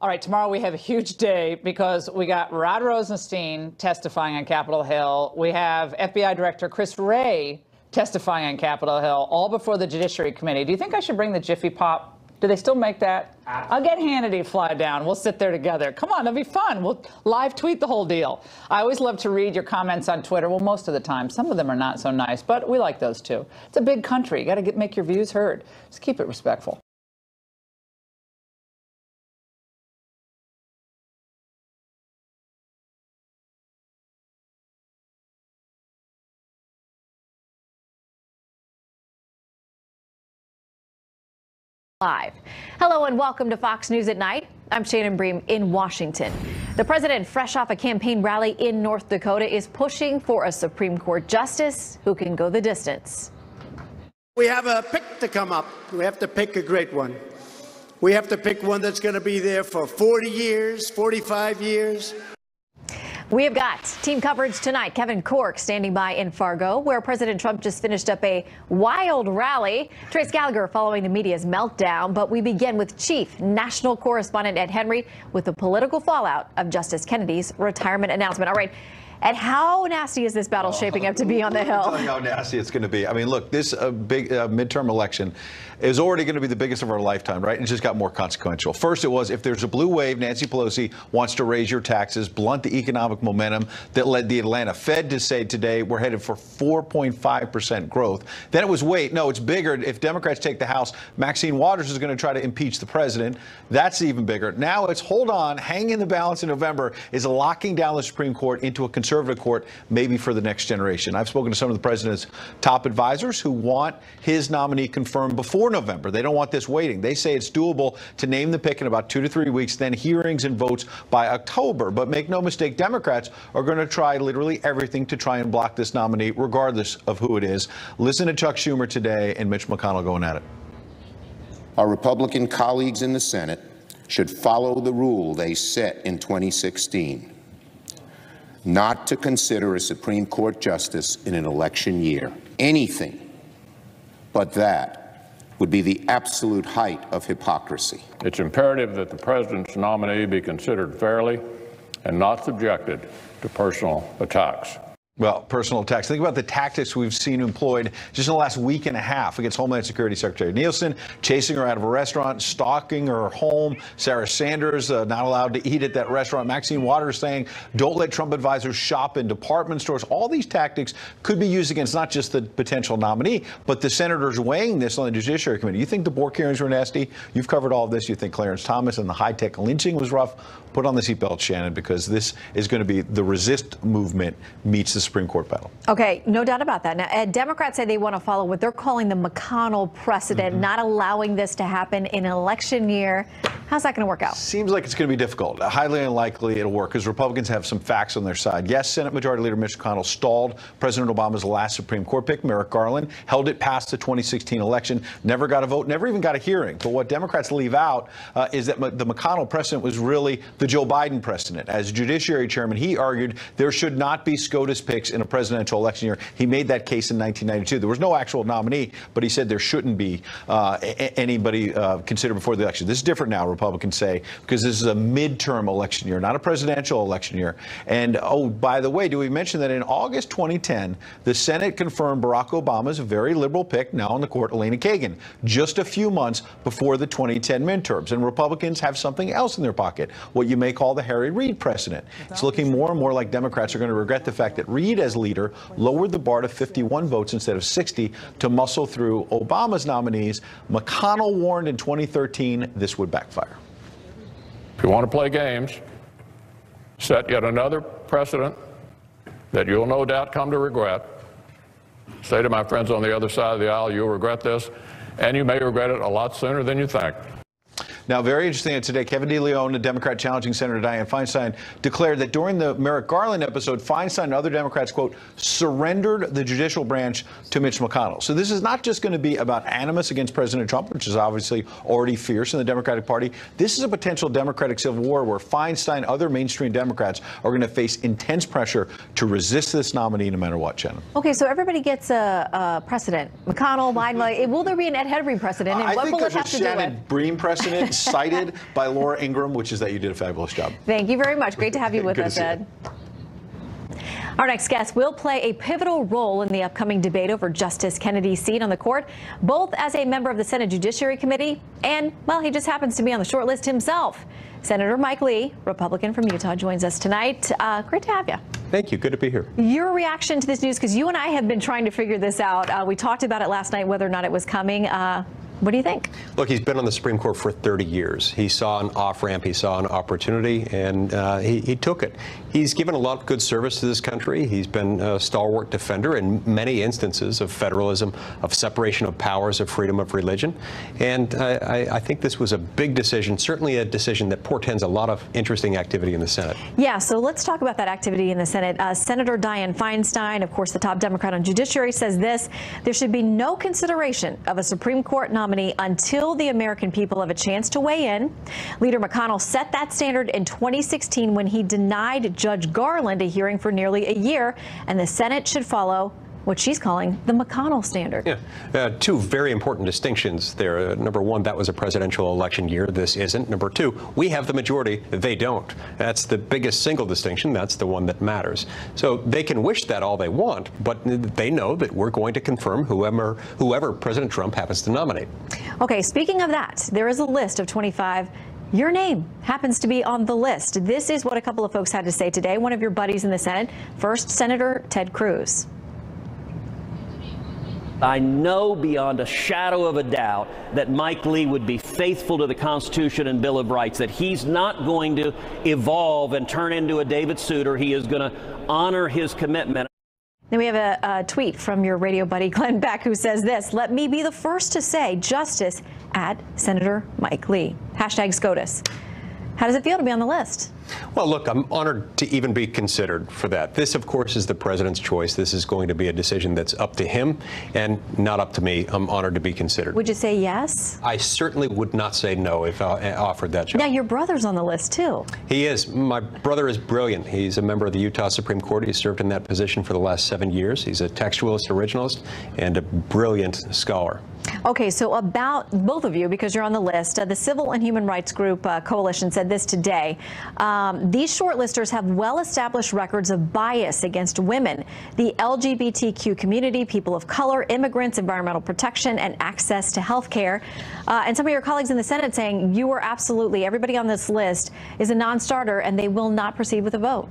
All right, tomorrow we have a huge day because we got Rod Rosenstein testifying on Capitol Hill. We have FBI Director Chris Wray testifying on Capitol Hill, all before the Judiciary Committee. Do you think I should bring the Jiffy Pop? Do they still make that? Ah. I'll get Hannity to fly down. We'll sit there together. Come on, it'll be fun. We'll live tweet the whole deal. I always love to read your comments on Twitter. Well, most of the time. Some of them are not so nice, but we like those too. It's a big country. You got to make your views heard. Just keep it respectful. Live. Hello and welcome to Fox News at Night. I'm Shannon Bream in Washington. The president, fresh off a campaign rally in North Dakota, is pushing for a Supreme Court justice who can go the distance. We have a pick to come up. We have to pick a great one. We have to pick one that's going to be there for 40 years, 45 years. We have got team coverage tonight. Kevin Corke standing by in Fargo, where President Trump just finished up a wild rally. Trace Gallagher following the media's meltdown. But we begin with Chief National Correspondent Ed Henry with the political fallout of Justice Kennedy's retirement announcement. All right. And how nasty is this battle shaping up to be on the Hill? how nasty it's going to be. I mean, look, this uh, big uh, midterm election is already going to be the biggest of our lifetime, right? And it just got more consequential. First, it was if there's a blue wave, Nancy Pelosi wants to raise your taxes, blunt the economic momentum that led the Atlanta Fed to say today we're headed for 4.5% growth. Then it was wait, no, it's bigger. If Democrats take the House, Maxine Waters is going to try to impeach the president. That's even bigger. Now it's hold on, hang in the balance in November is locking down the Supreme Court into a conservative court, maybe for the next generation. I've spoken to some of the president's top advisors who want his nominee confirmed before November. They don't want this waiting. They say it's doable to name the pick in about two to three weeks, then hearings and votes by October. But make no mistake, Democrats are going to try literally everything to try and block this nominee, regardless of who it is. Listen to Chuck Schumer today and Mitch McConnell going at it. Our Republican colleagues in the Senate should follow the rule they set in 2016 not to consider a Supreme Court justice in an election year. Anything but that would be the absolute height of hypocrisy. It's imperative that the president's nominee be considered fairly and not subjected to personal attacks. Well, personal attacks. Think about the tactics we've seen employed just in the last week and a half against Homeland Security Secretary Nielsen, chasing her out of a restaurant, stalking her home. Sarah Sanders uh, not allowed to eat at that restaurant. Maxine Waters saying, don't let Trump advisors shop in department stores. All these tactics could be used against not just the potential nominee, but the senators weighing this on the Judiciary Committee. You think the Bork hearings were nasty? You've covered all of this. You think Clarence Thomas and the high tech lynching was rough? Put on the seatbelt, Shannon, because this is going to be the resist movement meets the Supreme Court battle. Okay, no doubt about that. Now, Ed, Democrats say they want to follow what they're calling the McConnell precedent, mm-hmm. not allowing this to happen in an election year. How's that going to work out? Seems like it's going to be difficult. Highly unlikely it'll work because Republicans have some facts on their side. Yes, Senate Majority Leader Mitch McConnell stalled President Obama's last Supreme Court pick, Merrick Garland, held it past the 2016 election, never got a vote, never even got a hearing. But what Democrats leave out uh, is that the McConnell precedent was really the Joe Biden precedent. As Judiciary Chairman, he argued there should not be SCOTUS picks in a presidential election year. He made that case in 1992. There was no actual nominee, but he said there shouldn't be uh, anybody uh, considered before the election. This is different now, Republicans say, because this is a midterm election year, not a presidential election year. And oh, by the way, do we mention that in August 2010, the Senate confirmed Barack Obama's very liberal pick, now on the court, Elena Kagan, just a few months before the 2010 midterms. And Republicans have something else in their pocket, what you may call the Harry Reid precedent. It's looking more and more like Democrats are going to regret the fact that Reid, as leader, lowered the bar to 51 votes instead of 60 to muscle through Obama's nominees. McConnell warned in 2013 this would backfire. If you want to play games, set yet another precedent that you'll no doubt come to regret. Say to my friends on the other side of the aisle, you'll regret this, and you may regret it a lot sooner than you think. Now, very interesting today, Kevin DeLeon, a Democrat challenging Senator Dianne Feinstein, declared that during the Merrick Garland episode, Feinstein and other Democrats, quote, surrendered the judicial branch to Mitch McConnell. So this is not just going to be about animus against President Trump, which is obviously already fierce in the Democratic Party. This is a potential Democratic civil war where Feinstein, other mainstream Democrats, are going to face intense pressure to resist this nominee no matter what, Shannon. Okay, so everybody gets a, a precedent. McConnell, Biden, will there be an Ed Henry precedent? And I what will it have to do with? Bream precedent. cited by Laura Ingraham, which is that you did a fabulous job. Thank you very much. Great to have you with us, see you. Ed. Our next guest will play a pivotal role in the upcoming debate over Justice Kennedy's seat on the court, both as a member of the Senate Judiciary Committee and, well, he just happens to be on the short list himself. Senator Mike Lee, Republican from Utah, joins us tonight. Uh, great to have you. Thank you. Good to be here. Your reaction to this news, because you and I have been trying to figure this out. Uh, we talked about it last night, whether or not it was coming. Uh, what do you think? Look, he's been on the Supreme Court for 30 years. He saw an off ramp, he saw an opportunity, and uh, he, he took it. He's given a lot of good service to this country. He's been a stalwart defender in many instances of federalism, of separation of powers, of freedom of religion. And I, I, think this was a big decision, certainly a decision that portends a lot of interesting activity in the Senate. Yeah, so let's talk about that activity in the Senate. Uh, Senator Dianne Feinstein, of course, the top Democrat on Judiciary, says this there should be no consideration of a Supreme Court nominee until the American people have a chance to weigh in. Leader McConnell set that standard in 2016 when he denied Judge Garland a hearing for nearly a year, and the Senate should follow what she's calling the McConnell standard. Yeah, uh, two very important distinctions there. Uh, number one, that was a presidential election year. This isn't. Number two, we have the majority. They don't. That's the biggest single distinction. That's the one that matters. So they can wish that all they want, but they know that we're going to confirm whoever whoever President Trump happens to nominate. Okay, speaking of that, there is a list of 25 your name happens to be on the list. This is what a couple of folks had to say today. One of your buddies in the Senate, first Senator Ted Cruz. I know beyond a shadow of a doubt that Mike Lee would be faithful to the Constitution and Bill of Rights, that he's not going to evolve and turn into a David Souter. He is going to honor his commitment. Then we have a, a, tweet from your radio buddy Glenn Beck who says this Let me be the first to say justice at Senator Mike Lee. Hashtag SCOTUS. How does it feel to be on the list? Well, look, I'm honored to even be considered for that. This, of course, is the president's choice. This is going to be a decision that's up to him and not up to me. I'm honored to be considered. Would you say yes? I certainly would not say no if I offered that job. Now, your brother's on the list, too. He is. My brother is brilliant. He's a member of the Utah Supreme Court. He's served in that position for the last seven years. He's a textualist, originalist, and a brilliant scholar. Okay, so about both of you, because you're on the list, uh, the Civil and Human Rights Group uh, Coalition said this today. Um, these shortlisters have well established records of bias against women, the LGBTQ community, people of color, immigrants, environmental protection, and access to health care. Uh, and some of your colleagues in the Senate saying you are absolutely, everybody on this list is a non starter and they will not proceed with a vote.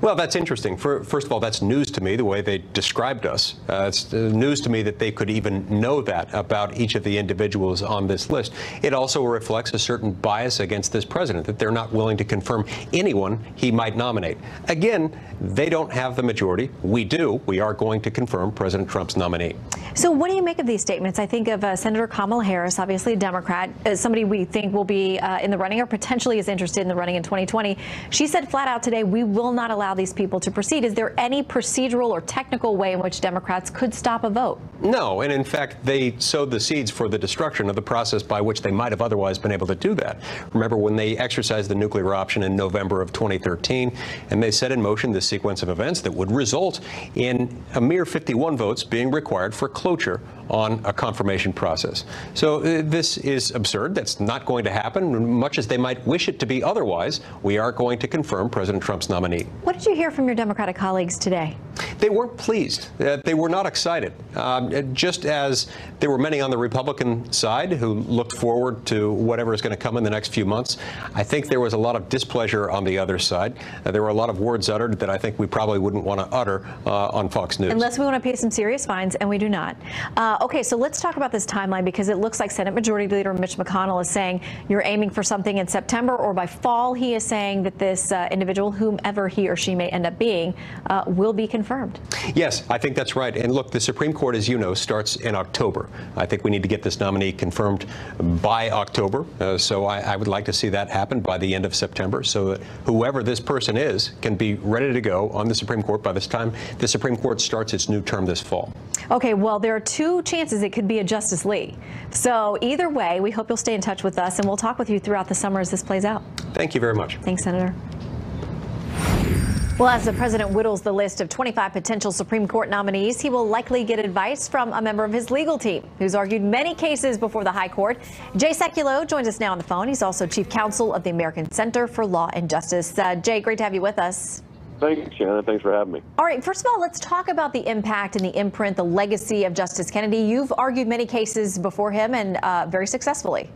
Well, that's interesting. For, first of all, that's news to me, the way they described us. Uh, it's uh, news to me that they could even know that about each of the individuals on this list. It also reflects a certain bias against this president, that they're not willing to confirm anyone he might nominate. Again, they don't have the majority. We do. We are going to confirm President Trump's nominee. So, what do you make of these statements? I think of uh, Senator Kamala Harris, obviously a Democrat, uh, somebody we think will be uh, in the running or potentially is interested in the running in 2020. She said flat out today, we will not allow these people to proceed. Is there any procedural or technical way in which Democrats could stop a vote? No, and in fact, they sowed the seeds for the destruction of the process by which they might have otherwise been able to do that. Remember when they exercised the nuclear option in November of 2013, and they set in motion this sequence of events that would result in a mere 51 votes being required for cloture on a confirmation process. So uh, this is absurd. That's not going to happen. Much as they might wish it to be otherwise, we are going to confirm President Trump's nominee. What did you hear from your Democratic colleagues today? They weren't pleased. Uh, they were not excited. Um, just as there were many on the Republican side who looked forward to whatever is going to come in the next few months, I think there was a lot of displeasure on the other side. Uh, there were a lot of words uttered that I think we probably wouldn't want to utter uh, on Fox News. Unless we want to pay some serious fines, and we do not. Uh, okay, so let's talk about this timeline because it looks like Senate Majority Leader Mitch McConnell is saying you're aiming for something in September or by fall. He is saying that this uh, individual, whomever he or she may end up being, will be confirmed. Yes, I think that's right. And look, the Supreme Court, as you know, starts in October. I think we need to get this nominee confirmed by October. Uh, so I, I, would like to see that happen by the end of September so that whoever this person is can be ready to go on the Supreme Court by this time the Supreme Court starts its new term this fall. Okay, well, there are two chances it could be a Justice Lee. So either way, we hope you'll stay in touch with us and we'll talk with you throughout the summer as this plays out. Thank you very much. Thanks, Senator. Well, as the president whittles the list of 25 potential Supreme Court nominees, he will likely get advice from a member of his legal team who's argued many cases before the High Court. Jay Sekulow joins us now on the phone. He's also chief counsel of the American Center for Law and Justice. Uh, Jay, great to have you with us. Thanks, Shannon. Thanks for having me. All right. First of all, let's talk about the impact and the imprint, the legacy of Justice Kennedy. You've argued many cases before him and uh, very successfully.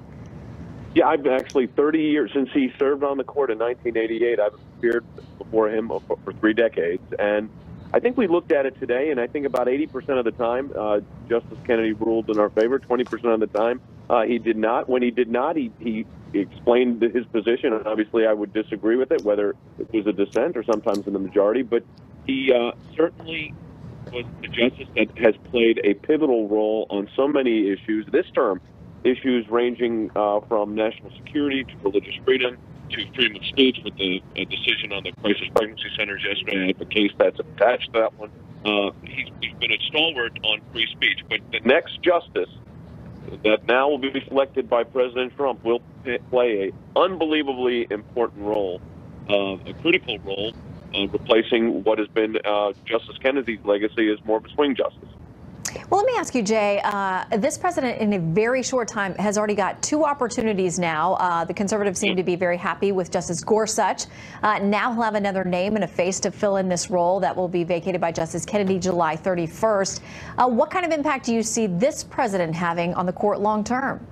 Yeah, I've actually 30 years since he served on the court in 1988. I've appeared before him for, three decades, and I think we looked at it today, and I think about 80% of the time, uh, Justice Kennedy ruled in our favor. 20% of the time, uh, he did not. When he did not, he, he explained his position, and obviously I would disagree with it, whether it was a dissent or sometimes in the majority. But he uh, certainly was the justice that has played a pivotal role on so many issues this term issues ranging uh, from national security to religious freedom to freedom of speech with the decision on the crisis pregnancy centers yesterday. I have case that's attached to that one. Uh, he's, he's been a stalwart on free speech. But the next justice that now will be selected by President Trump will play an unbelievably important role, uh, a critical role, uh, replacing what has been uh, Justice Kennedy's legacy as more of a swing justice. Well, let me ask you, Jay. Uh, this president, in a very short time, has already got two opportunities now. Uh, the conservatives seem to be very happy with Justice Gorsuch. Uh, now he'll have another name and a face to fill in this role that will be vacated by Justice Kennedy July 31st. Uh, what kind of impact do you see this president having on the court long term?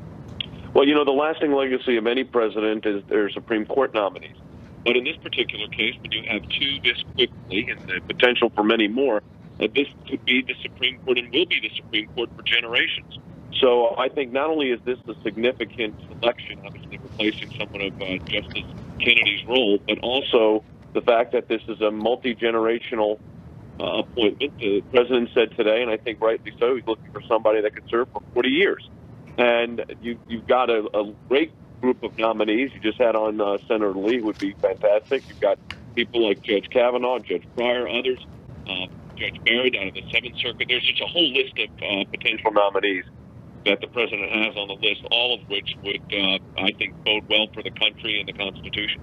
Well, you know, the lasting legacy of any president is their Supreme Court nominees. But in this particular case, when you have two this quickly and the potential for many more, that this could be the Supreme Court and will be the Supreme Court for generations. So I think not only is this a significant selection, obviously replacing someone of uh, Justice Kennedy's role, but also the fact that this is a multi generational uh, appointment. The president said today, and I think rightly so, he's looking for somebody that could serve for 40 years. And you, you've got a, a great group of nominees. You just had on uh, Senator Lee, would be fantastic. You've got people like Judge Kavanaugh, Judge Pryor, others. Uh, Judge Barrett out of the Seventh Circuit. There's just a whole list of uh, potential nominees that the president has on the list, all of which would, uh, I think, bode well for the country and the Constitution.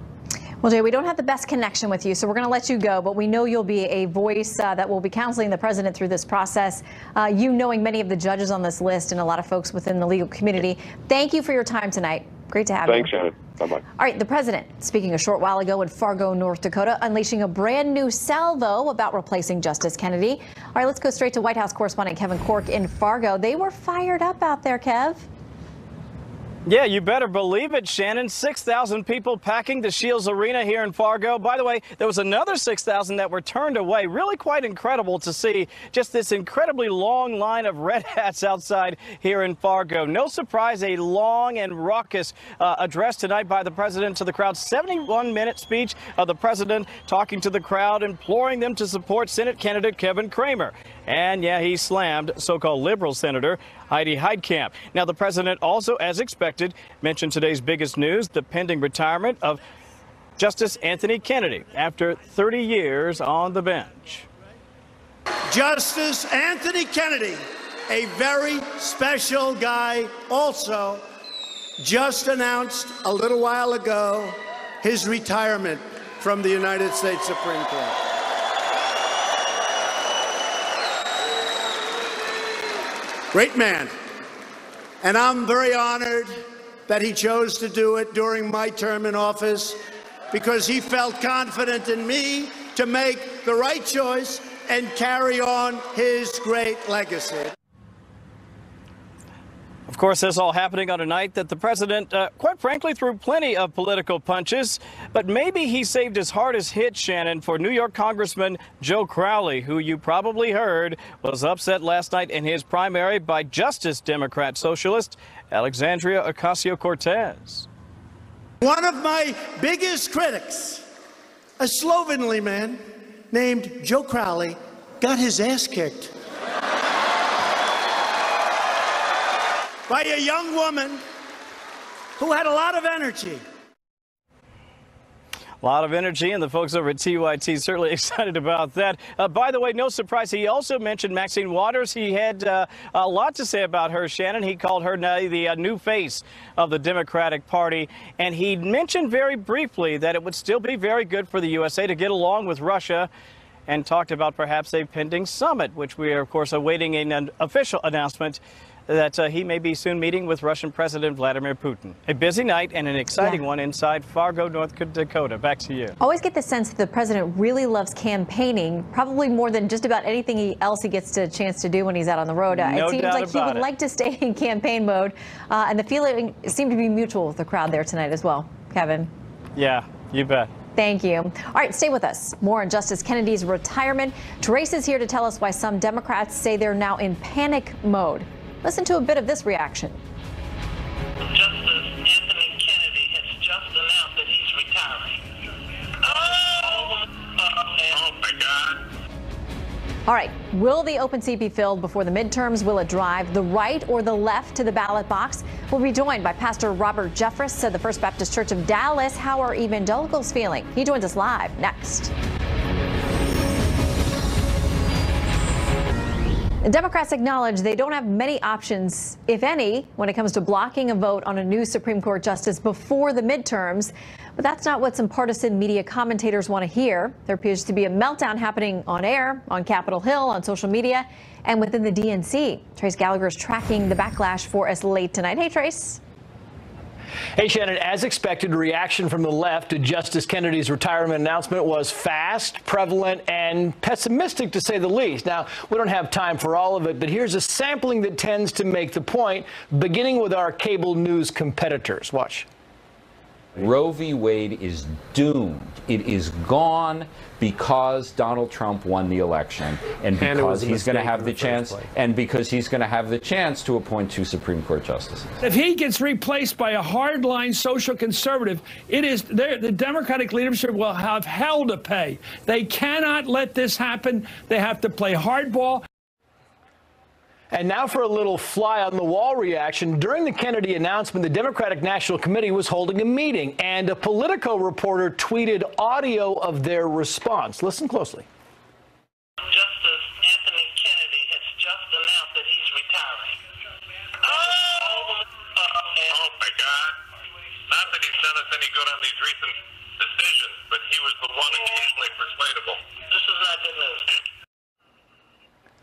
Well, Jay, we don't have the best connection with you, so we're going to let you go, but we know you'll be a voice uh, that will be counseling the president through this process. Uh, you knowing many of the judges on this list and a lot of folks within the legal community. Thank you for your time tonight. Great to have Thanks, you. Thanks, Shannon. Bye-bye. All right, the president speaking a short while ago in Fargo, North Dakota, unleashing a brand new salvo about replacing Justice Kennedy. All right, let's go straight to White House correspondent Kevin Corke in Fargo. They were fired up out there, Kev. Yeah, you better believe it, Shannon. 6,000 people packing the Scheels Arena here in Fargo. By the way, there was another 6,000 that were turned away. Really quite incredible to see just this incredibly long line of red hats outside here in Fargo. No surprise, a long and raucous uh, address tonight by the president to the crowd. 71-minute speech of the president talking to the crowd, imploring them to support Senate candidate Kevin Cramer. And yeah, he slammed so-called liberal Senator Heidi Heitkamp. Now, the president also, as expected, mentioned today's biggest news, the pending retirement of Justice Anthony Kennedy after 30 years on the bench. Justice Anthony Kennedy, a very special guy, also just announced a little while ago his retirement from the United States Supreme Court. Great man. And I'm very honored that he chose to do it during my term in office because he felt confident in me to make the right choice and carry on his great legacy. Of course, this all happening on a night that the president, uh, quite frankly, threw plenty of political punches. But maybe he saved his hardest hit, Shannon, for New York Congressman Joe Crowley, who you probably heard was upset last night in his primary by Justice Democrat Socialist Alexandria Ocasio Cortez. One of my biggest critics, a slovenly man named Joe Crowley, got his ass kicked. By a young woman who had a lot of energy. A lot of energy, and the folks over at TYT certainly excited about that. Uh, by the way, no surprise, he also mentioned Maxine Waters. He had uh, a lot to say about her, Shannon. He called her the uh, new face of the Democratic Party, and he mentioned very briefly that it would still be very good for the USA to get along with Russia and talked about perhaps a pending summit, which we are, of course, awaiting an official announcement that uh, he may be soon meeting with Russian President Vladimir Putin. A busy night and an exciting yeah. one inside Fargo, North Dakota. Back to you. Always get the sense that the president really loves campaigning, probably more than just about anything else he gets a chance to do when he's out on the road. Uh, no it seems like he would it. like to stay in campaign mode, uh, and the feeling seemed to be mutual with the crowd there tonight as well. Kevin. Yeah, you bet. Thank you. All right, stay with us. More on Justice Kennedy's retirement. Trace is here to tell us why some Democrats say they're now in panic mode. Listen to a bit of this reaction. Justice Anthony Kennedy has just announced that he's retiring. Oh, oh my God. All right, will the open seat be filled before the midterms? Will it drive the right or the left to the ballot box? We'll be joined by Pastor Robert Jeffress of the First Baptist Church of Dallas. How are evangelicals feeling? He joins us live next. Democrats acknowledge they don't have many options, if any, when it comes to blocking a vote on a new Supreme Court justice before the midterms. But that's not what some partisan media commentators want to hear. There appears to be a meltdown happening on air, on Capitol Hill, on social media, and within the DNC. Trace Gallagher is tracking the backlash for us late tonight. Hey, Trace. Hey, Shannon, as expected, reaction from the left to Justice Kennedy's retirement announcement was fast, prevalent, and pessimistic to say the least. Now, we don't have time for all of it, but here's a sampling that tends to make the point, beginning with our cable news competitors. Watch. Roe v. Wade is doomed. It is gone because Donald Trump won the election and because and he's going to have the, the chance place. and because he's going to have the chance to appoint two Supreme Court justices. If he gets replaced by a hardline social conservative, it is the Democratic leadership will have hell to pay. They cannot let this happen. They have to play hardball. And now for a little fly on the wall reaction. During the Kennedy announcement, the Democratic National Committee was holding a meeting, and a Politico reporter tweeted audio of their response. Listen closely. Justice Anthony Kennedy has just announced that he's retiring. Oh, oh my God. Not that he's done us any good on these recent decisions, but he was the one occasionally persuadable. This is not good news.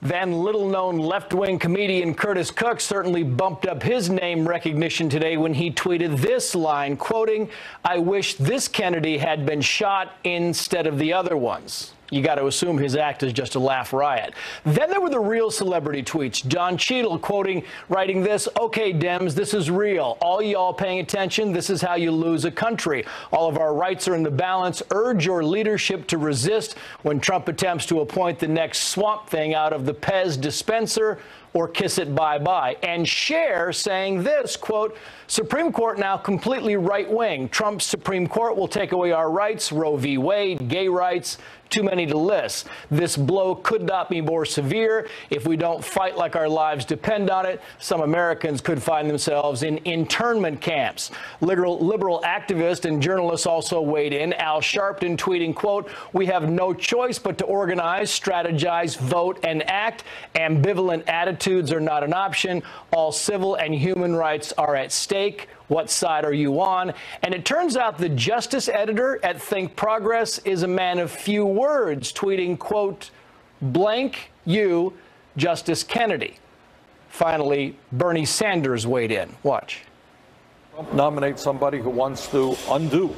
Then little known left wing comedian Curtis Cook certainly bumped up his name recognition today when he tweeted this line, quoting, I wish this Kennedy had been shot instead of the other ones you got to assume his act is just a laugh riot. Then there were the real celebrity tweets. Don Cheadle quoting, writing this, okay, Dems, this is real. All y'all paying attention, this is how you lose a country. All of our rights are in the balance. Urge your leadership to resist when Trump attempts to appoint the next swamp thing out of the Pez dispenser or kiss it bye-bye. And Cher saying this, quote, Supreme Court now completely right-wing. Trump's Supreme Court will take away our rights, Roe v. Wade, gay rights, too many to list. This blow could not be more severe. If we don't fight like our lives depend on it, some Americans could find themselves in internment camps. Liberal, liberal activists and journalist also weighed in. Al Sharpton tweeting, quote, we have no choice but to organize, strategize, vote, and act. Ambivalent attitudes are not an option. All civil and human rights are at stake. What side are you on? And it turns out the justice editor at Think Progress is a man of few words, tweeting, quote, blank you, Justice Kennedy. Finally, Bernie Sanders weighed in. Watch. Nominate somebody who wants to undo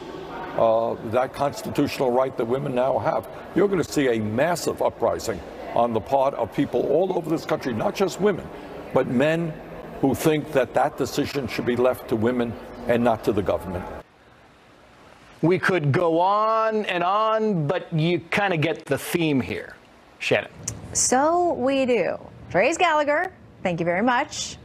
uh, that constitutional right that women now have. You're going to see a massive uprising on the part of people all over this country, not just women, but men who think that that decision should be left to women and not to the government. We could go on and on, but you kind of get the theme here. Shannon. So we do. Trace Gallagher, thank you very much.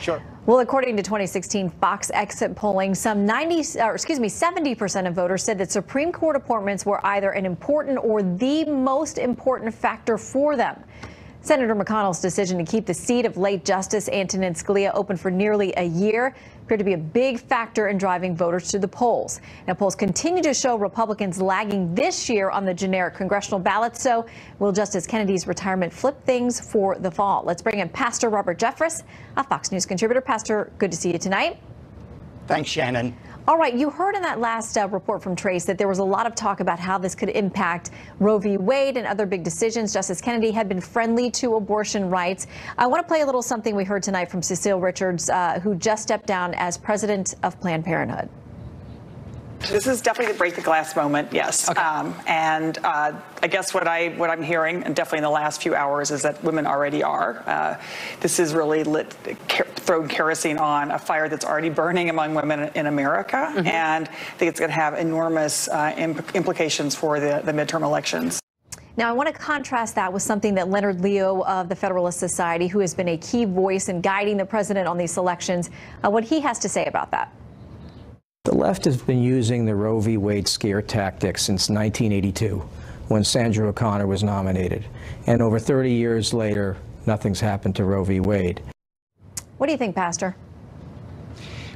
Sure. Well, according to 2016 Fox exit polling, some 90, or excuse me, 70% of voters said that Supreme Court appointments were either an important or the most important factor for them. Senator McConnell's decision to keep the seat of late Justice Antonin Scalia open for nearly a year appeared to be a big factor in driving voters to the polls. Now, polls continue to show Republicans lagging this year on the generic congressional ballot. So, will Justice Kennedy's retirement flip things for the fall? Let's bring in Pastor Robert Jeffress, a Fox News contributor. Pastor, good to see you tonight. Thanks, Shannon. All right, you heard in that last uh, report from Trace that there was a lot of talk about how this could impact Roe v. Wade and other big decisions. Justice Kennedy had been friendly to abortion rights. I want to play a little something we heard tonight from Cecile Richards, uh, who just stepped down as president of Planned Parenthood. This is definitely the break the glass moment, yes. Okay. Um, and uh, I guess what I what I'm hearing, and definitely in the last few hours, is that women already are. Uh, this is really lit, thrown kerosene on a fire that's already burning among women in America, mm-hmm. and I think it's going to have enormous uh, imp- implications for the, the midterm elections. Now, I want to contrast that with something that Leonard Leo of the Federalist Society, who has been a key voice in guiding the president on these elections, uh, what he has to say about that. The left has been using the Roe v. Wade scare tactic since 1982, when Sandra O'Connor was nominated. And over 30 years later, nothing's happened to Roe v. Wade. What do you think, Pastor?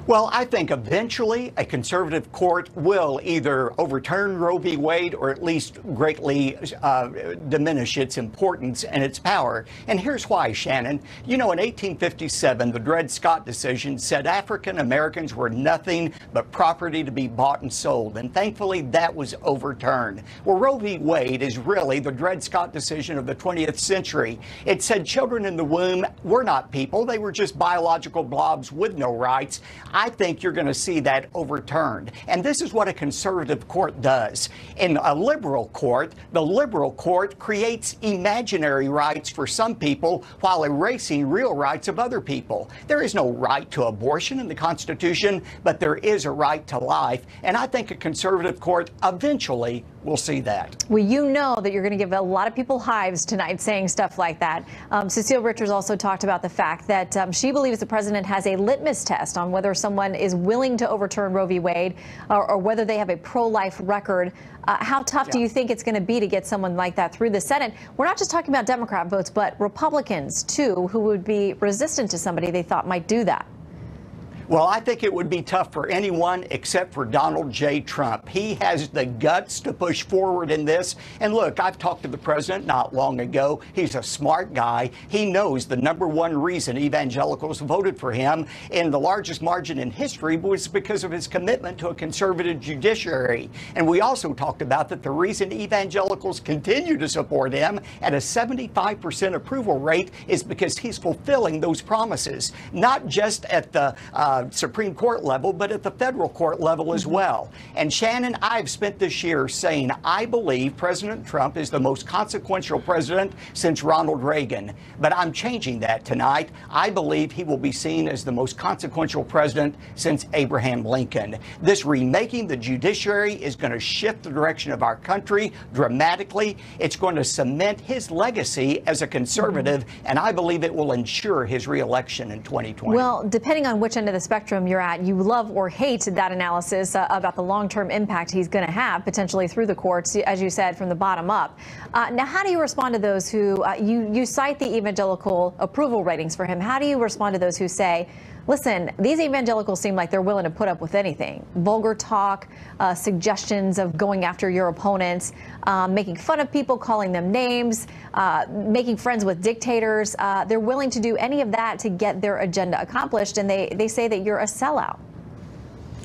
Well, I think eventually a conservative court will either overturn Roe v. Wade or at least greatly uh, diminish its importance and its power. And here's why, Shannon. You know, in 1857, the Dred Scott decision said African Americans were nothing but property to be bought and sold. And thankfully, that was overturned. Well, Roe v. Wade is really the Dred Scott decision of the 20th century. It said children in the womb were not people, they were just biological blobs with no rights. I think you're going to see that overturned. And this is what a conservative court does. In a liberal court, the liberal court creates imaginary rights for some people while erasing real rights of other people. There is no right to abortion in the Constitution, but there is a right to life. And I think a conservative court eventually will see that. Well, you know that you're going to give a lot of people hives tonight saying stuff like that. Um, Cecile Richards also talked about the fact that um, she believes the president has a litmus test on whether someone is willing to overturn Roe v. Wade or, or whether they have a pro life record. Uh, how tough yeah. do you think it's going to be to get someone like that through the Senate? We're not just talking about Democrat votes, but Republicans, too, who would be resistant to somebody they thought might do that. Well, I think it would be tough for anyone except for Donald J. Trump. He has the guts to push forward in this. And look, I've talked to the president not long ago. He's a smart guy. He knows the number one reason evangelicals voted for him in the largest margin in history was because of his commitment to a conservative judiciary. And we also talked about that the reason evangelicals continue to support him at a 75% approval rate is because he's fulfilling those promises, not just at the uh, uh, Supreme Court level, but at the federal court level as mm-hmm. well. And Shannon, I've spent this year saying I believe President Trump is the most consequential president since Ronald Reagan. But I'm changing that tonight. I believe he will be seen as the most consequential president since Abraham Lincoln. This remaking the judiciary is going to shift the direction of our country dramatically. It's going to cement his legacy as a conservative, mm-hmm. and I believe it will ensure his reelection in 2020. Well, depending on which end of the spectrum you're at, you love or hate that analysis uh, about the long-term impact he's going to have potentially through the courts, as you said, from the bottom up. Uh, now, how do you respond to those who uh, you you cite the evangelical approval ratings for him? How do you respond to those who say? Listen, these evangelicals seem like they're willing to put up with anything. Vulgar talk, uh, suggestions of going after your opponents, um, making fun of people, calling them names, uh, making friends with dictators. Uh, they're willing to do any of that to get their agenda accomplished, and they, they say that you're a sellout.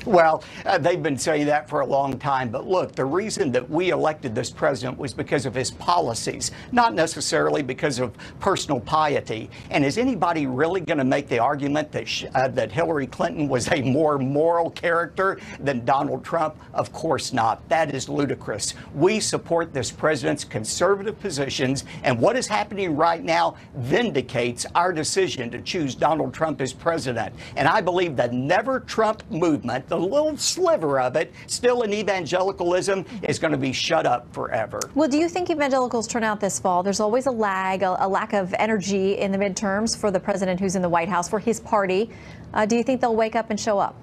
Well, uh, they've been saying that for a long time. But look, the reason that we elected this president was because of his policies, not necessarily because of personal piety. And is anybody really going to make the argument that uh, that Hillary Clinton was a more moral character than Donald Trump? Of course not. That is ludicrous. We support this president's conservative positions, and what is happening right now vindicates our decision to choose Donald Trump as president. And I believe the Never Trump movement, little sliver of it still in evangelicalism is going to be shut up forever. Well, do you think evangelicals turn out this fall? There's always a lag, a, a lack of energy in the midterms for the president who's in the White House, for his party. Uh, do you think they'll wake up and show up?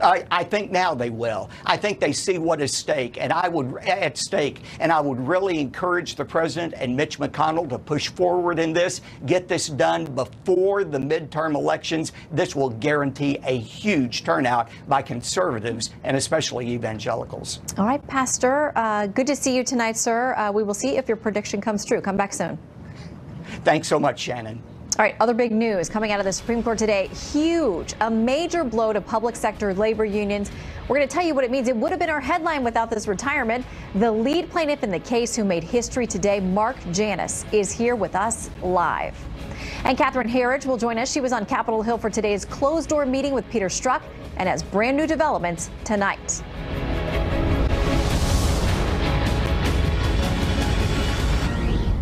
I, I think now they will. I think they see what is stake, and I would at stake, and I would really encourage the president and Mitch McConnell to push forward in this, get this done before the midterm elections. This will guarantee a huge turnout by conservatives and especially evangelicals. All right, Pastor, uh, good to see you tonight, sir. Uh, we will see if your prediction comes true. Come back soon. Thanks so much, Shannon. All right, other big news coming out of the Supreme Court today. Huge, a major blow to public sector labor unions. We're going to tell you what it means. It would have been our headline without this retirement. The lead plaintiff in the case who made history today, Mark Janus, is here with us live. And Catherine Herridge will join us. She was on Capitol Hill for today's closed door meeting with Peter Strzok and has brand new developments tonight.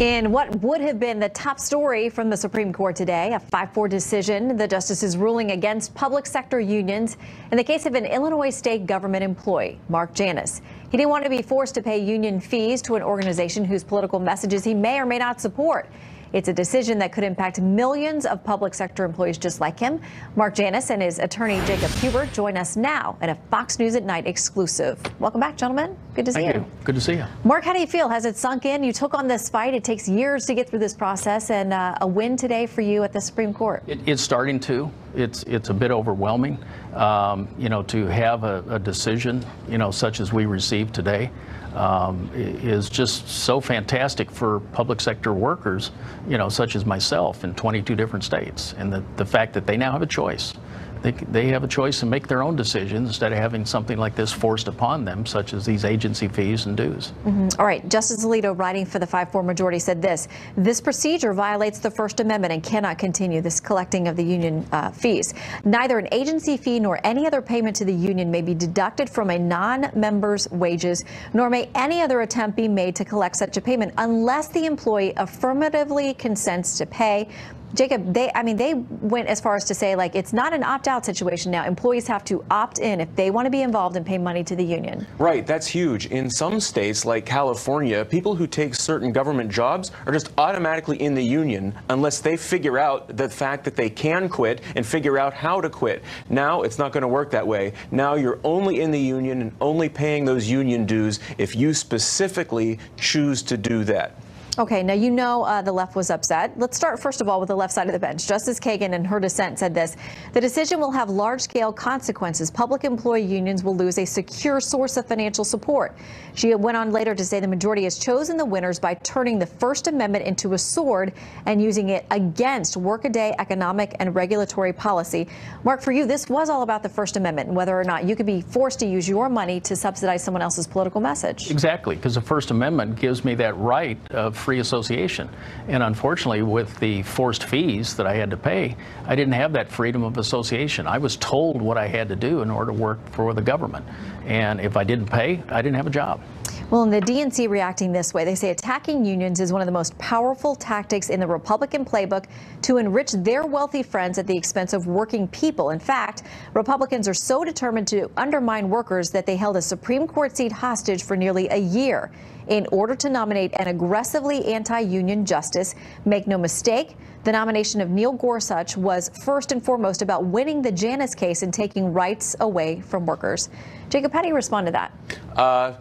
In what would have been the top story from the Supreme Court today, a 5 4 decision, the justices ruling against public sector unions in the case of an Illinois state government employee, Mark Janus. He didn't want to be forced to pay union fees to an organization whose political messages he may or may not support. It's a decision that could impact millions of public sector employees just like him. Mark Janus and his attorney Jacob Huebert join us now in a Fox News at Night exclusive. Welcome back, gentlemen. Good to see Thank you. you. Good to see you. Mark, how do you feel? Has it sunk in? You took on this fight. It takes years to get through this process, and uh, a win today for you at the Supreme Court. It, it's starting to. It's it's a bit overwhelming, um, you know, to have a, a, decision, you know, such as we received today, um, is just so fantastic for public sector workers, you know, such as myself in 22 different states, and the the fact that they now have a choice. They, they have a choice to make their own decisions instead of having something like this forced upon them, such as these agency fees and dues. Mm-hmm. All right. Justice Alito, writing for the 5 4 majority, said this This procedure violates the First Amendment and cannot continue this collecting of the union uh, fees. Neither an agency fee nor any other payment to the union may be deducted from a non member's wages, nor may any other attempt be made to collect such a payment unless the employee affirmatively consents to pay. Jacob, they, I mean, they went as far as to say, like, it's not an opt out situation now. Employees have to opt in if they want to be involved and pay money to the union. Right, that's huge. In some states, like California, people who take certain government jobs are just automatically in the union unless they figure out the fact that they can quit and figure out how to quit. Now, it's not going to work that way. Now, you're only in the union and only paying those union dues if you specifically choose to do that. Okay, now you know uh, the left was upset. Let's start first of all with the left side of the bench. Justice Kagan, in her dissent, said this The decision will have large scale consequences. Public employee unions will lose a secure source of financial support. She went on later to say the majority has chosen the winners by turning the First Amendment into a sword and using it against workaday economic and regulatory policy. Mark, for you, this was all about the First Amendment and whether or not you could be forced to use your money to subsidize someone else's political message. Exactly, because the First Amendment gives me that right of free association. And unfortunately, with the forced fees that I had to pay, I didn't have that freedom of association. I was told what I had to do in order to work for the government. And if I didn't pay, I didn't have a job. Well, and the DNC reacting this way. They say attacking unions is one of the most powerful tactics in the Republican playbook to enrich their wealthy friends at the expense of working people. In fact, Republicans are so determined to undermine workers that they held a Supreme Court seat hostage for nearly a year in order to nominate an aggressively anti union justice. Make no mistake, the nomination of Neil Gorsuch was first and foremost about winning the Janus case and taking rights away from workers. Jacob, how do you respond to that? Uh,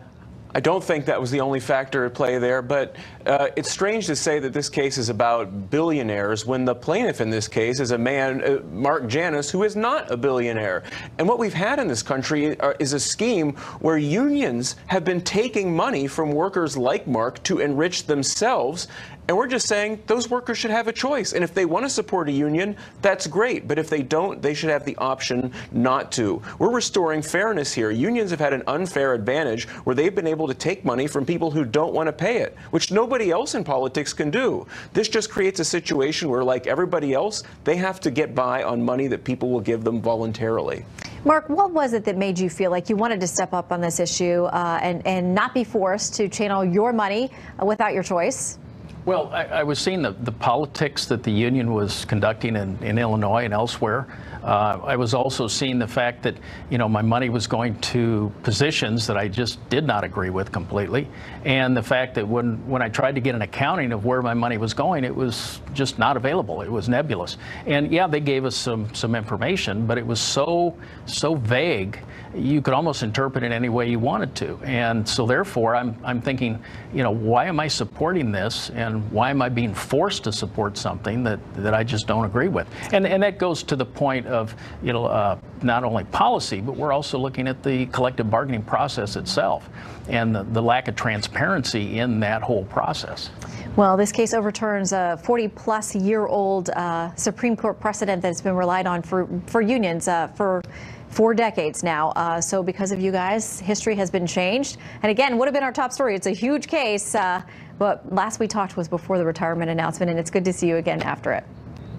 I don't think that was the only factor at play there, but uh, it's strange to say that this case is about billionaires when the plaintiff in this case is a man, uh, Mark Janus, who is not a billionaire. And what we've had in this country are, is a scheme where unions have been taking money from workers like Mark to enrich themselves. And we're just saying those workers should have a choice. And if they want to support a union, that's great. But if they don't, they should have the option not to. We're restoring fairness here. Unions have had an unfair advantage where they've been able to take money from people who don't want to pay it, which nobody else in politics can do. This just creates a situation where, like everybody else, they have to get by on money that people will give them voluntarily. Mark, what was it that made you feel like you wanted to step up on this issue uh, and, and not be forced to channel your money uh, without your choice? Well, I, I, was seeing the, the politics that the union was conducting in, in Illinois and elsewhere. Uh, I was also seeing the fact that, you know, my money was going to positions that I just did not agree with completely. And the fact that when, when I tried to get an accounting of where my money was going, it was just not available. It was nebulous. And yeah, they gave us some some information, but it was so so vague. You could almost interpret it any way you wanted to. And so therefore, I'm I'm thinking, you know, why am I supporting this, and why am I being forced to support something that that I just don't agree with? And and that goes to the point of you know uh, not only policy, but we're also looking at the collective bargaining process itself, and the, the lack of transparency in that whole process. Well, this case overturns a 40 plus year old uh, Supreme Court precedent that's been relied on for, for unions uh, for four decades now. Uh, so, because of you guys, history has been changed. And again, would have been our top story. It's a huge case. Uh, but last we talked was before the retirement announcement, and it's good to see you again after it.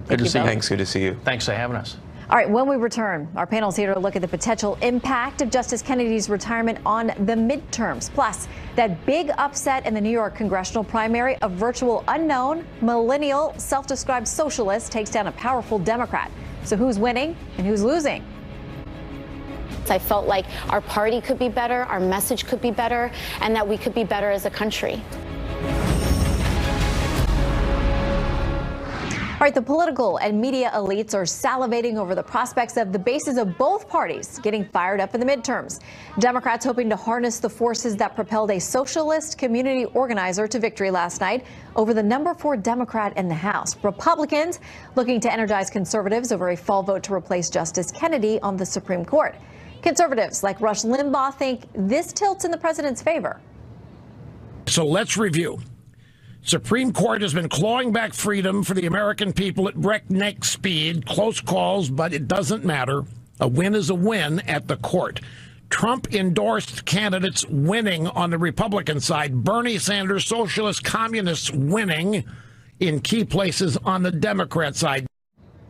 Good to you see you. Thanks. Good to see you. Thanks for having us. All right, when we return, our panel's here to look at the potential impact of Justice Kennedy's retirement on the midterms. Plus, that big upset in the New York congressional primary, a virtual unknown, millennial, self described socialist takes down a powerful Democrat. So, who's winning and who's losing? I felt like our party could be better, our message could be better, and that we could be better as a country. All right, the political and media elites are salivating over the prospects of the bases of both parties getting fired up in the midterms. Democrats hoping to harness the forces that propelled a socialist community organizer to victory last night over the number four Democrat in the House. Republicans looking to energize conservatives over a fall vote to replace Justice Kennedy on the Supreme Court. Conservatives like Rush Limbaugh think this tilts in the president's favor. So let's review. Supreme Court has been clawing back freedom for the American people at breakneck speed. Close calls, but it doesn't matter. A win is a win at the court. Trump endorsed candidates winning on the Republican side. Bernie Sanders, socialist communists winning in key places on the Democrat side.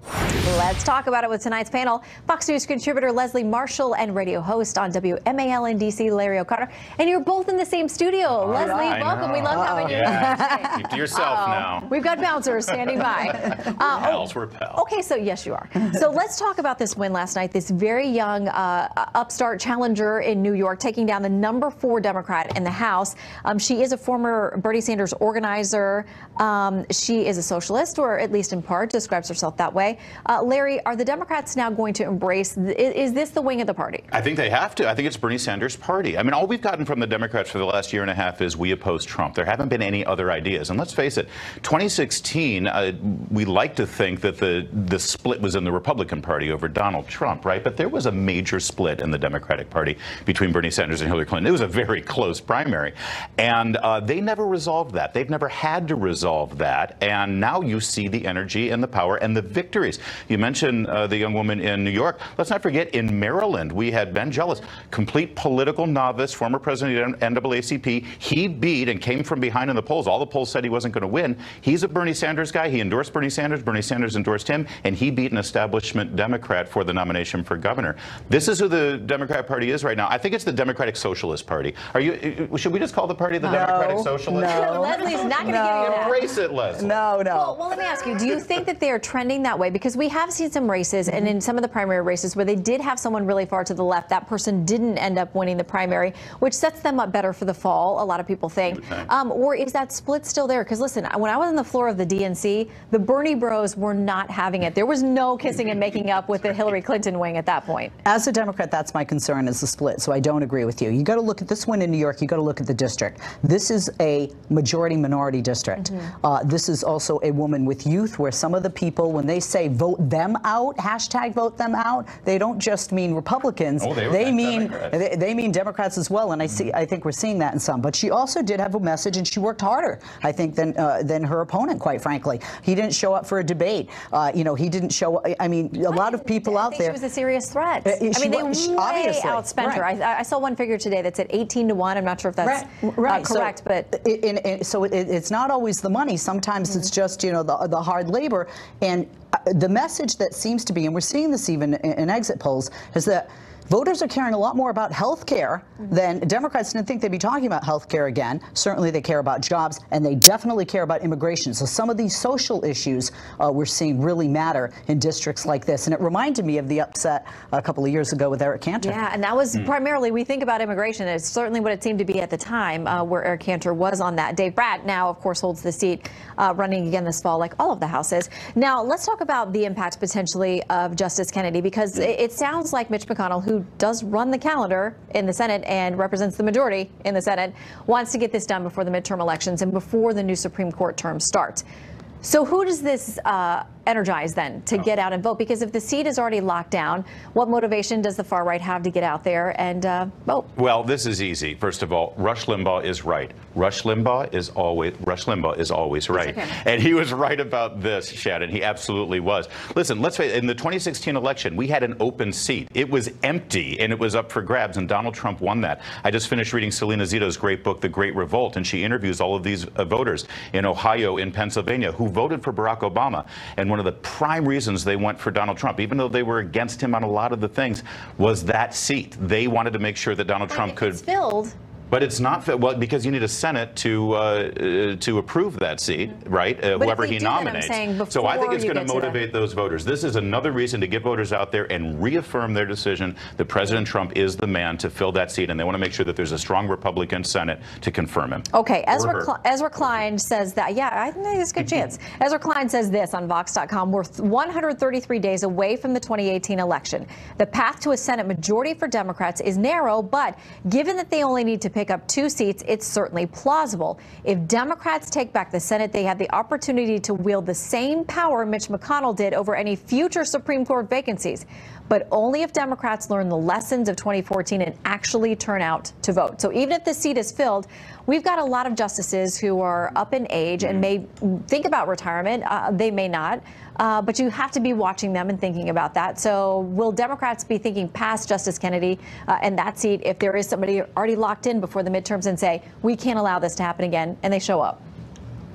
Let's talk about it with tonight's panel. Fox News contributor Leslie Marshall and radio host on WMAL in DC, Larry O'Connor. And you're both in the same studio. Leslie, right. welcome. We love having you. Yeah. Keep to yourself Uh-oh. now. We've got bouncers standing by. Uh, Pals, we're pals. Okay, so yes, you are. So let's talk about this win last night. This very young uh, upstart challenger in New York taking down the number four Democrat in the House. Um, she is a former Bernie Sanders organizer. Um, she is a socialist, or at least in part, describes herself that way. Uh, Larry, are the Democrats now going to embrace? Th- is this the wing of the party? I think they have to. I think it's Bernie Sanders' party. I mean, all we've gotten from the Democrats for the last year and a half is we oppose Trump. There haven't been any other ideas. And let's face it, 2016, uh, we like to think that the, the split was in the Republican Party over Donald Trump, right? But there was a major split in the Democratic Party between Bernie Sanders and Hillary Clinton. It was a very close primary. And uh, they never resolved that. They've never had to resolve that. And now you see the energy and the power and the victories. You mentioned uh, the young woman in New York. Let's not forget, in Maryland, we had Ben Jealous, complete political novice, former president of NAACP. He beat and came from behind in the polls. All the polls said he wasn't going to win. He's a Bernie Sanders guy. He endorsed Bernie Sanders. Bernie Sanders endorsed him, and he beat an establishment Democrat for the nomination for governor. This is who the Democrat Party is right now. I think it's the Democratic Socialist Party. Are you? uh, Should we just call the party the No, No. no. Democratic Socialist? Leslie's not going to No. give you that. Embrace it, Leslie. No, no. Well, well, let me ask you, do you think that they are trending that way? Because we have seen some races, and in some of the primary races where they did have someone really far to the left, that person didn't end up winning the primary, which sets them up better for the fall, a lot of people think. Um, or is that split still there? Because listen, when I was on the floor of the DNC, the Bernie bros were not having it. There was no kissing and making up with the Hillary Clinton wing at that point. As a Democrat, that's my concern is the split. So I don't agree with you. You got to look at this one in New York. You got to look at the district. This is a majority minority district. Uh, this is also a woman with youth, where some of the people, when they say vote them out, hashtag vote them out, they don't just mean Republicans. Oh, they were meant mean Democrats. they, they mean Democrats as well. And I see. I think we're seeing that in some. But she also did have a message, and she worked harder, I think, than uh, than her opponent. Quite frankly, he didn't show up for a debate. Uh, you know, he didn't show. I mean, a lot of people out think there. she was a serious threat. Uh, I she mean, they she- way obviously, outspent her. I, I saw one figure today that said 18 to 1. I'm not sure if that's right, uh, so correct, but it, it- it- so it, it's not always the money. Sometimes it's just you know the the hard labor and the message that seems to be, and we're seeing this even in, exit polls, is that Voters are caring a lot more about health care than Democrats didn't think they'd be talking about health care again. Certainly they care about jobs, and they definitely care about immigration. So some of these social issues uh, we're seeing really matter in districts like this. And it reminded me of the upset a couple of years ago with Eric Cantor. Yeah, and that was primarily, we think about immigration. It's certainly what it seemed to be at the time uh, where Eric Cantor was on that. Dave Brat now, of course, holds the seat uh, running again this fall, like all of the houses. Now, let's talk about the impact potentially of Justice Kennedy, because it, it sounds like Mitch McConnell, who does run the calendar in the Senate and represents the majority in the Senate, wants to get this done before the midterm elections and before the new Supreme Court term starts. So who does this uh, energize then to get out and vote? Because if the seat is already locked down, what motivation does the far right have to get out there and uh, vote? Well, this is easy. First of all, Rush Limbaugh is right. Rush Limbaugh is always Rush Limbaugh is always right, and he was right about this, Shannon. He absolutely was. Listen, let's face it. In the 2016 election, we had an open seat. It was empty, and it was up for grabs, and Donald Trump won that. I just finished reading Selena Zito's great book, The Great Revolt, and she interviews all of these uh, voters in Ohio, in Pennsylvania, who voted for Barack Obama. And one of the prime reasons they went for Donald Trump, even though they were against him on a lot of the things, was that seat. They wanted to make sure that Donald Trump could. Filled. But it's not well because you need a Senate to uh, uh, to approve that seat, right? Uh, whoever he do nominates. saying so I think it's going to motivate those voters. This is another reason to get voters out there and reaffirm their decision that President Trump is the man to fill that seat, and they want to make sure that there's a strong Republican Senate to confirm him. Okay, Ezra. Cl- Ezra Klein says that. Yeah, I think there's a good chance. Ezra Klein says this on Vox.com. We're 133 days away from the 2018 election. The path to a Senate majority for Democrats is narrow, but given that they only need to pick up two seats, it's certainly plausible. If Democrats take back the Senate, they have the opportunity to wield the same power Mitch McConnell did over any future Supreme Court vacancies, but only if Democrats learn the lessons of 2014 and actually turn out to vote. So even if the seat is filled, we've got a lot of justices who are up in age and may think about retirement. Uh, they may not. Uh, but you have to be watching them and thinking about that. So, will Democrats be thinking past Justice Kennedy uh, and that seat if there is somebody already locked in before the midterms and say, we can't allow this to happen again, and they show up?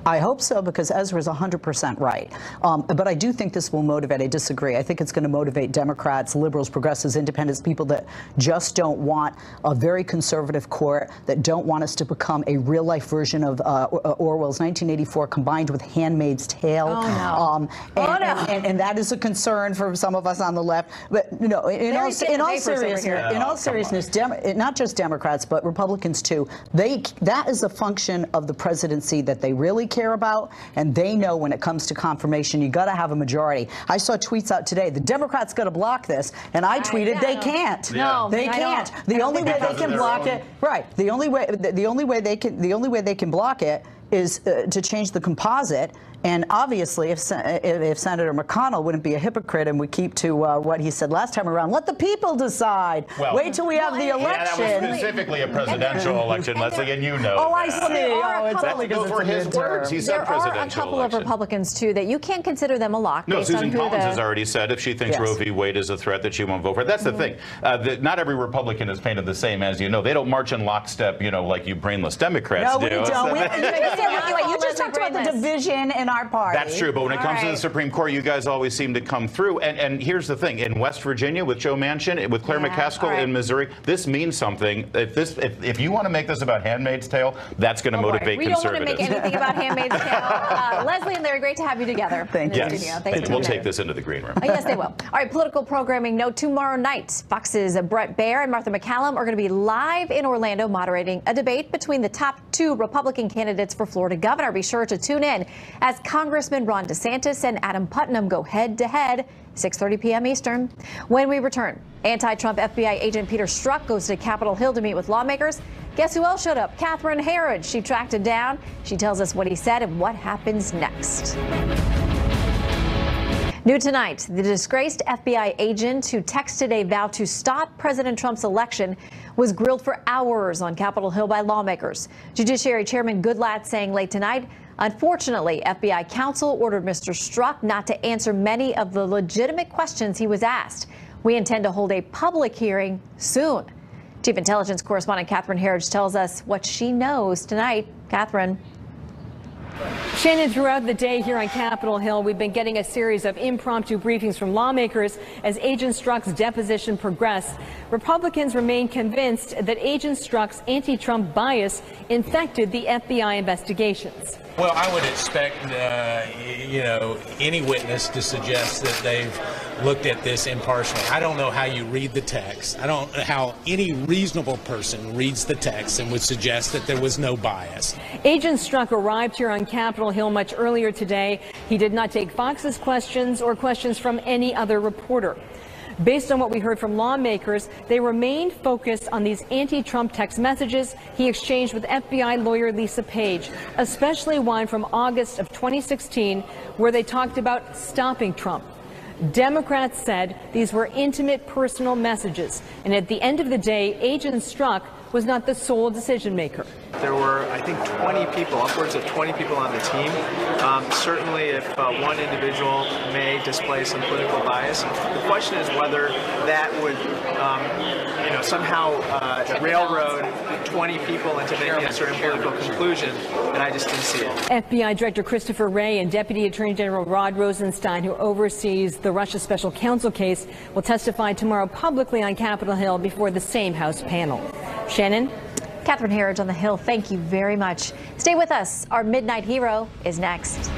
I hope so because Ezra is 100% right. Um, but I do think this will motivate. I disagree. I think it's going to motivate Democrats, liberals, progressives, independents, people that just don't want a very conservative court, that don't want us to become a real life version of uh, Orwell's 1984 combined with Handmaid's Tale. Oh, no. Um, Oh, and, no. and, and, and that is a concern for some of us on the left. But you know, in, all, in all seriousness, here. in Oh, all seriousness, Dem- not just Democrats but Republicans too. They that is a function of the presidency that they really care about, and they know when it comes to confirmation, you got to have a majority. I saw tweets out today. The Democrats got to block this, and I tweeted they can't. No, they I can't. don't. The only way they can block own. it, right? The only way the, the only way they can the only way they can block it is uh, to change the composite. And obviously, if, Sen- if, if Senator McConnell wouldn't be a hypocrite and we keep to uh, what he said last time around, let the people decide. Well- Wait till we have the Yeah, election. that was specifically a presidential election, Leslie, and you know. Oh, I see. There are Oh, a it's couple- only 'cause Those were it's a words. He midterm. said there are a couple election. of Republicans, too, that you can't consider them a lock No, based Susan on Collins the, has already said if she thinks Yes. Roe v. Wade is a threat that she won't vote for it. That's the thing. Uh, that not every Republican is painted the same, as you know. They don't march in lockstep, you know, like you brainless Democrats No, do. we don't. So We, you, that- you- you just talked about the division in our party. That's true, but when it comes to the Supreme Court, you guys always seem to come through. And, and here's the thing: in West Virginia, with Joe Manchin, with Claire Yeah, McCaskill all right. in Missouri, this means something. If this, if, if you want to make this about Handmaid's Tale, that's going to motivate Oh, we don't want to make anything about Handmaid's Tale. Uh, Leslie and Larry, great to have you together. Thank in the yes, studio. Thanks for we'll take this into the green room. Oh, yes, they will. All right, political programming note tomorrow night. Fox's Bret Baier and Martha MacCallum are going to be live in Orlando moderating a debate between the top two Republican candidates for Florida governor. Be sure to tune in as Congressman Ron DeSantis and Adam Putnam go head to head. 6:30 p.m. Eastern. When we return, anti-Trump FBI agent Peter Strzok goes to Capitol Hill to meet with lawmakers. Guess who else showed up? Catherine Herridge. She tracked him down. She tells us what he said and what happens next. New tonight, the disgraced FBI agent who texted a vow to stop President Trump's election was grilled for hours on Capitol Hill by lawmakers. Judiciary Chairman Goodlatte saying late tonight, unfortunately, FBI counsel ordered Mr. Strzok not to answer many of the legitimate questions he was asked. We intend to hold a public hearing soon. Chief Intelligence Correspondent Catherine Herridge tells us what she knows tonight. Catherine. Shannon, throughout the day here on Capitol Hill, we've been getting a series of impromptu briefings from lawmakers as Agent Strzok's deposition progressed. Republicans remain convinced that Agent Strzok's anti-Trump bias infected the FBI investigations. Well, I would expect, uh, you know, any witness to suggest that they've looked at this impartially. I don't know how you read the text. I don't know how any reasonable person reads the text and would suggest that there was no bias. Agent Strzok arrived here on Capitol Hill much earlier today. He did not take Fox's questions or questions from any other reporter. Based on what we heard from lawmakers, they remained focused on these anti-Trump text messages he exchanged with FBI lawyer Lisa Page, especially one from August of 2016 where they talked about stopping Trump. Democrats said these were intimate personal messages, and at the end of the day, Agent Strzok was not the sole decision maker. There were, I think, 20 people, upwards of 20 people on the team. Um, certainly, if uh, one individual may display some political bias, the question is whether that would, um, you know, somehow uh, railroad 20 people into making a certain political conclusion, and I just didn't see it. FBI Director Christopher Wray and Deputy Attorney General Rod Rosenstein, who oversees the Russia special counsel case, will testify tomorrow publicly on Capitol Hill before the same House panel. Shannon? Catherine Herridge on the Hill, thank you very much. Stay with us. Our Midnight Hero is next.